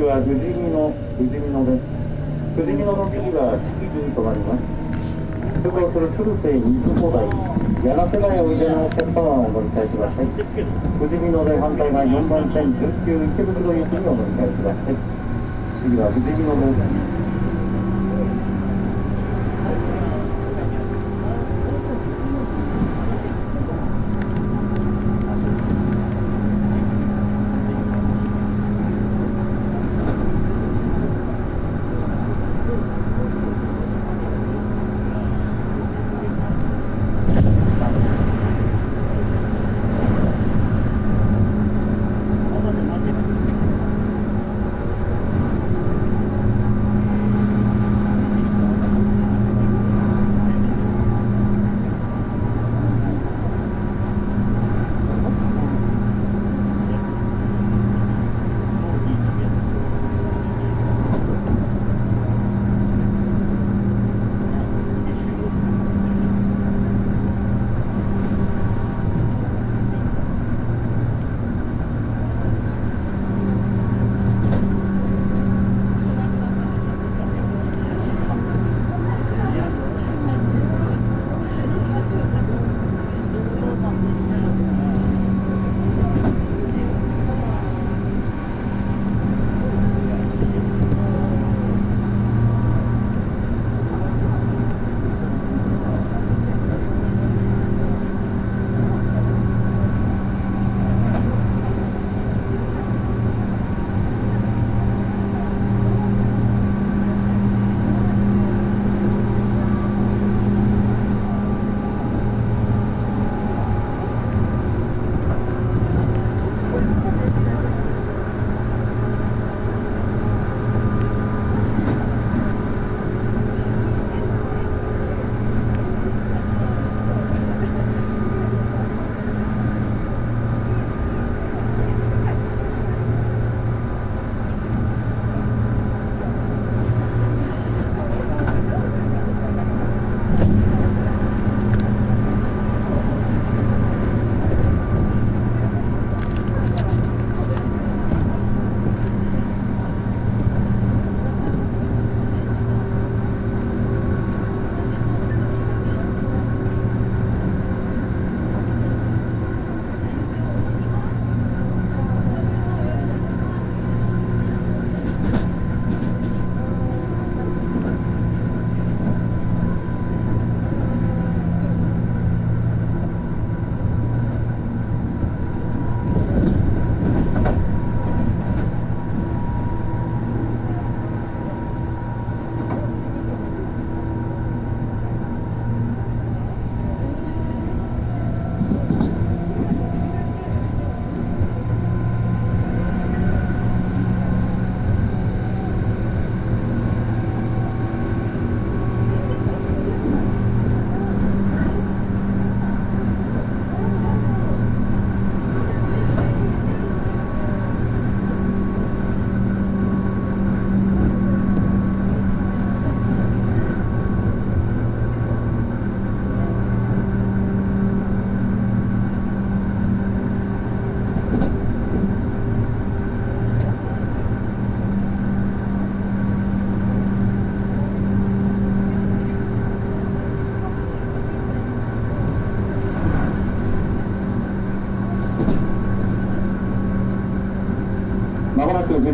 次は富士見野富士見野です富士見野の次は式寺に停まります通行する鶴瀬水穂台柳瀬ヶ谷おい。でのお客様をお乗り換えください富士見野で反対側4番線19池袋行きにお乗り換えください次は富士見野です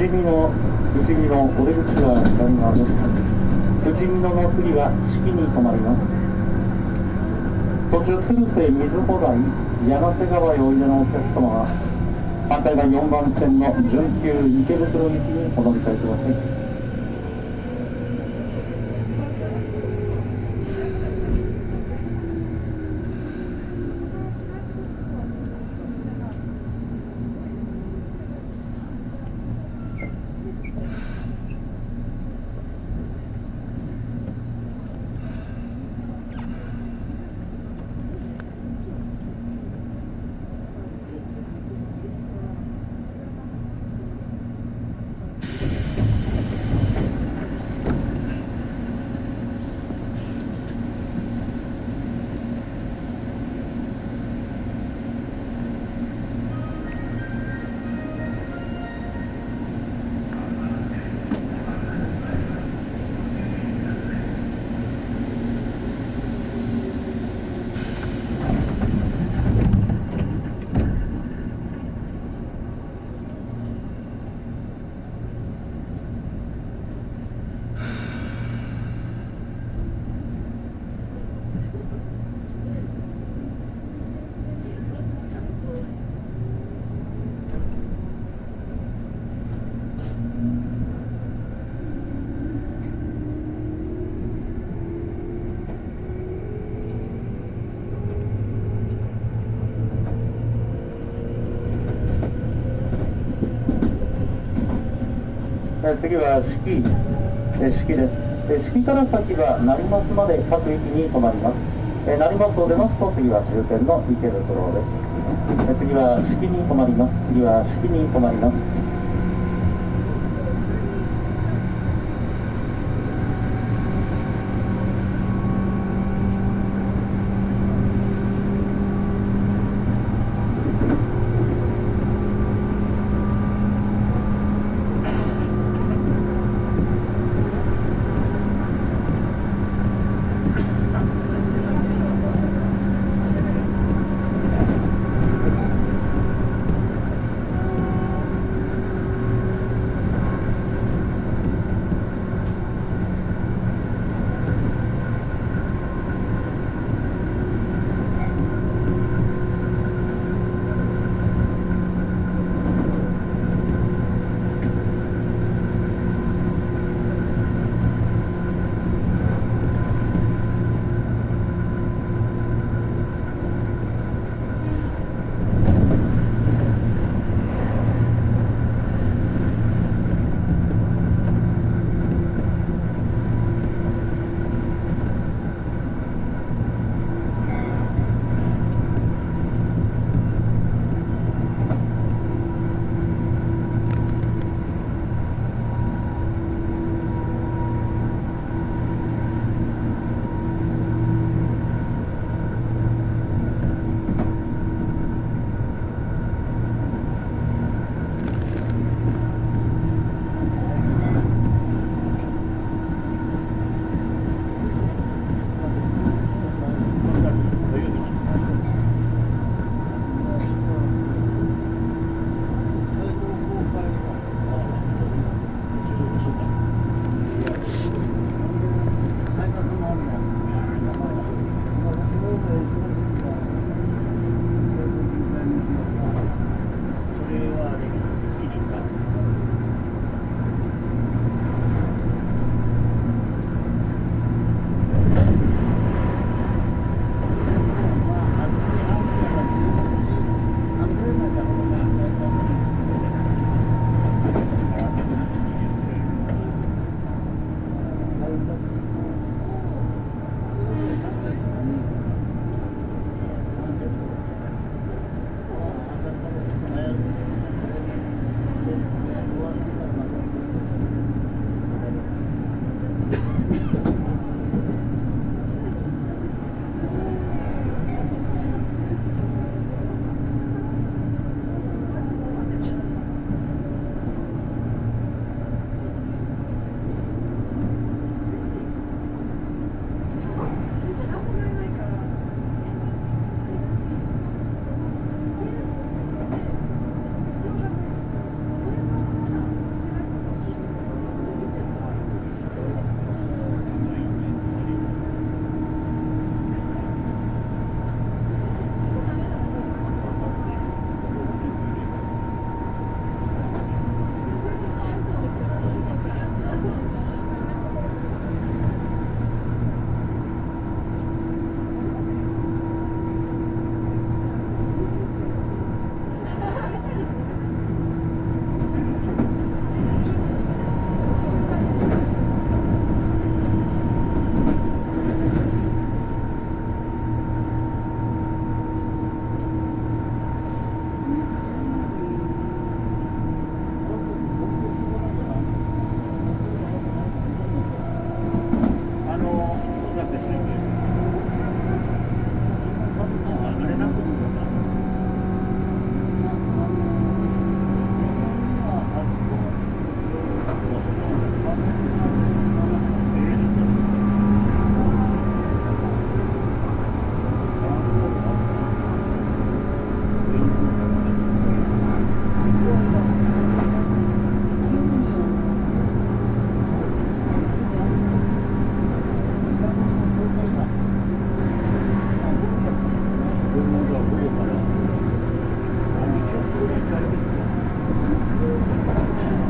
士見の富士見のお出口は左側です富士見野の次は四季に止まります。途中鶴瀬水穂台柳瀬川へおいでのお客様は反対側4番線の準急池袋行きにお乗り換えください。え次は四季、え四季です。え四季から先は成松まで各駅に止まります。え成松を出ますと次は終点の池袋です。え次は四季に止まります。次は四季に止まります。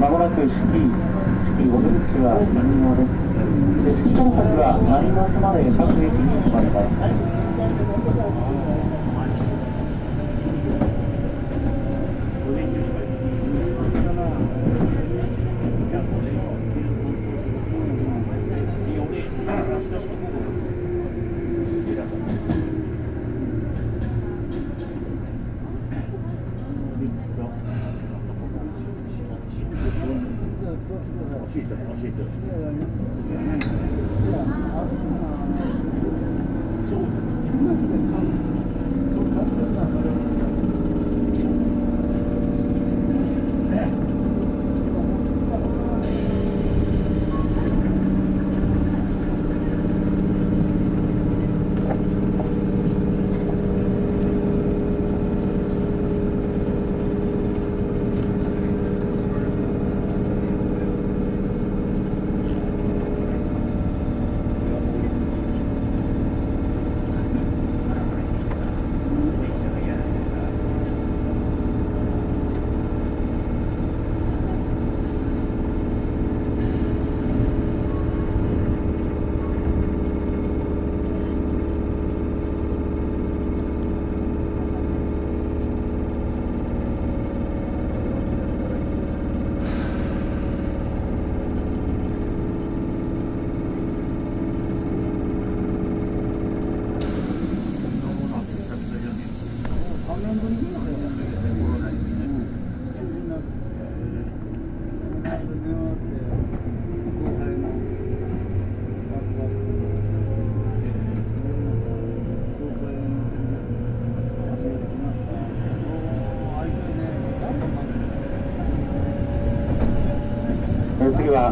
まもなく式、式お出口は右側です。式の先は成松まで各駅に止まります。ensuite, ensuite.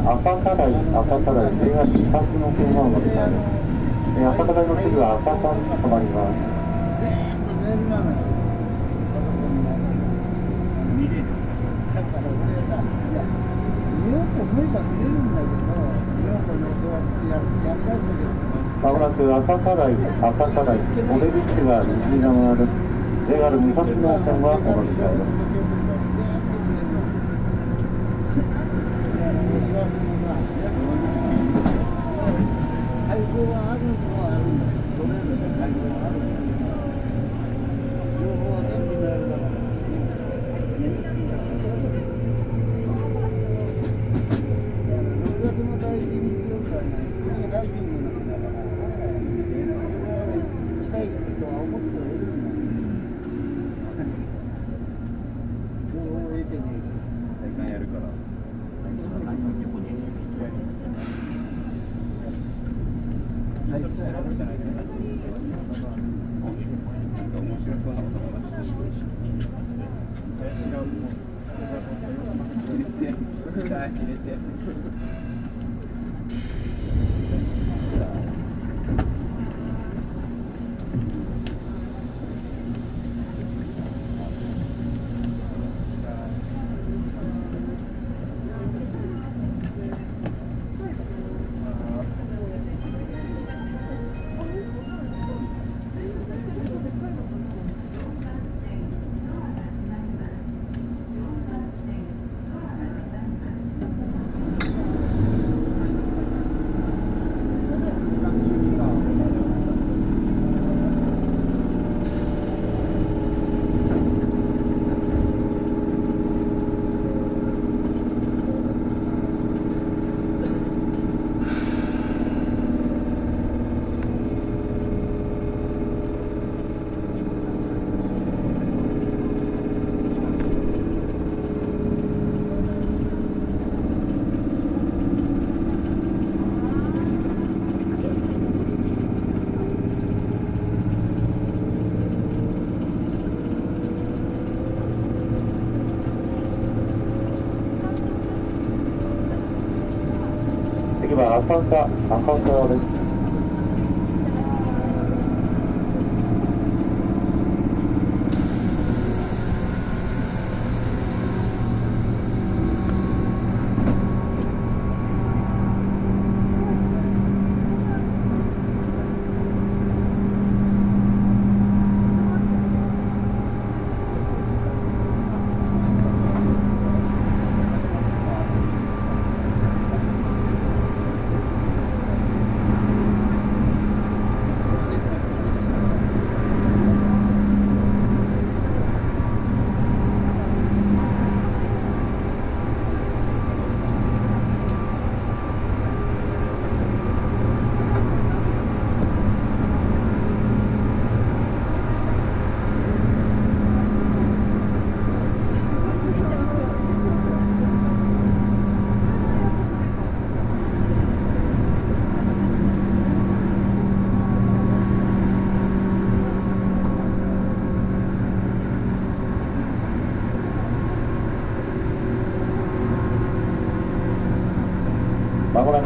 朝課題、朝課題、それが自宅の車を乗り換ます。朝課の次は朝課に止まります。まもなく朝からい、朝課題、お出口がは右側です。JR 武蔵野線はお乗り換えです。 좋아하는 거. 赤坂、赤坂です。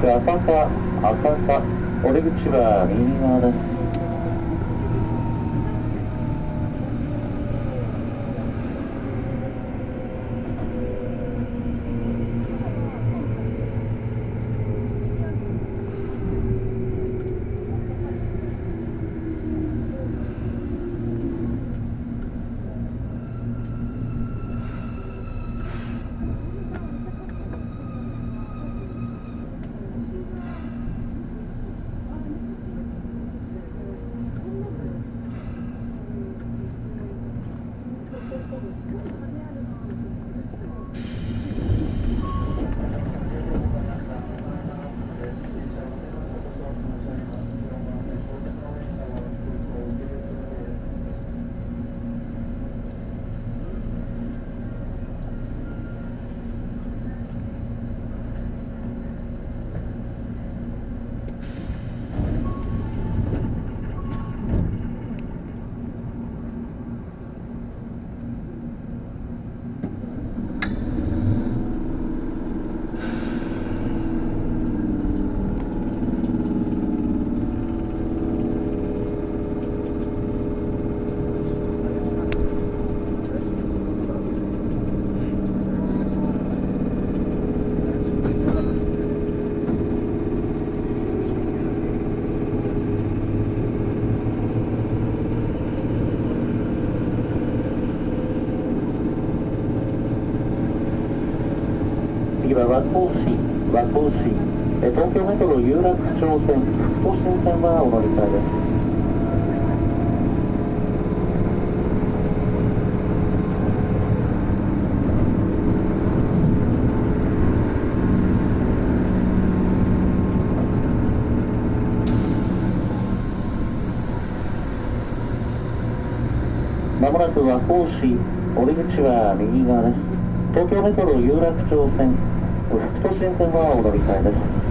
浅香、浅香、お出口は右側です。次は和光市、和光市、え東京メトロ有楽町線、都心線はお乗り換えです。まもなく和光市、お出口は右側です。東京メトロ有楽町線、都心線はお乗り換えです。